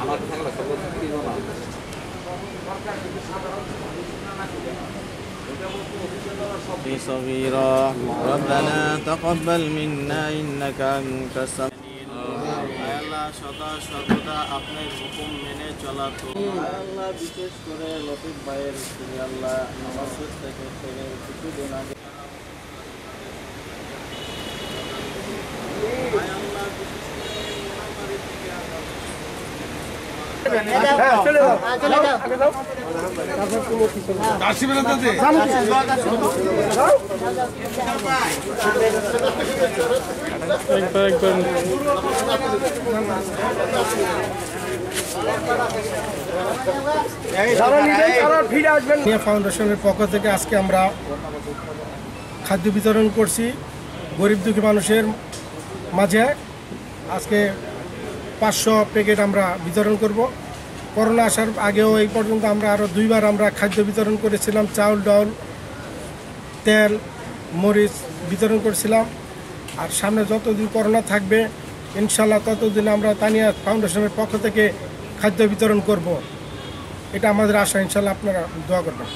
আমার থাকলে সব কিছু না صغيرا ربنا تقبل منا إنك أنت السميع আল্লাহ সদা সর্বদা আপনার হুকুম মেনে চলা তো। আল্লাহ বিশেষ করে লতিফ ভাইয়ের তিনি আল্লাহ নামাজ থেকে থেকে কিছুদিন আগে। আয় আল্লাহ বিশেষ থেকে ফাউন্ডেশনের পক্ষ থেকে আজকে আমরা খাদ্য বিতরণ করছি গরিব দুঃখী মানুষের মাঝে। আজকে পাঁচশো প্যাকেট আমরা বিতরণ করব। করোনা আসার আগেও এই পর্যন্ত আমরা আরও দুইবার আমরা খাদ্য বিতরণ করেছিলাম চাউল ডাউল তেল মরিচ বিতরণ করেছিলাম। আর সামনে যতদিন করোনা থাকবে ইনশাল্লাহ ততদিন আমরা তানিয়া ফাউন্ডেশনের পক্ষ থেকে খাদ্য বিতরণ করব। এটা আমাদের আশা ইনশাল্লাহ আপনারা দোয়া করবেন।